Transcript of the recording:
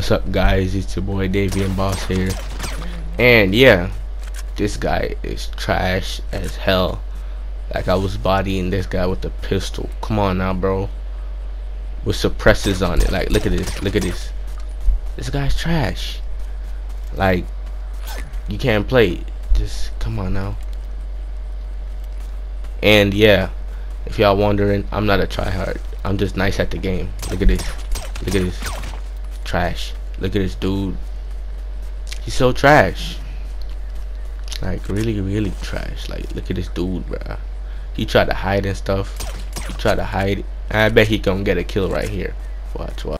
What's up guys, it's your boy Davian Boss here. And yeah, this guy is trash as hell. Like I was bodying this guy with a pistol. Come on now bro. With suppressors on it. Like look at this, look at this. This guy's trash. Like you can't play. Just come on now. And yeah, if y'all wondering, I'm not a tryhard. I'm just nice at the game. Look at this. Look at this. Trash. Look at this dude. He's so trash. Like really, really trash. Like look at this dude, bro. He tried to hide and stuff. He tried to hide. I bet he gonna get a kill right here. Watch, watch.